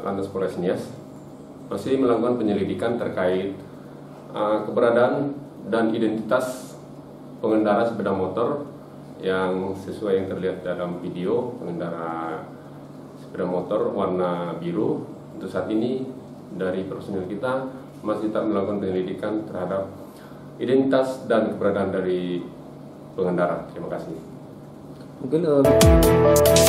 Lantas Polres Nias masih melakukan penyelidikan terkait uh, keberadaan dan identitas pengendara sepeda motor yang sesuai yang terlihat dalam video pengendara sepeda motor warna biru untuk saat ini dari personil kita masih tak melakukan penyelidikan terhadap identitas dan keberadaan dari pengendara. Terima kasih. Mungkin uh,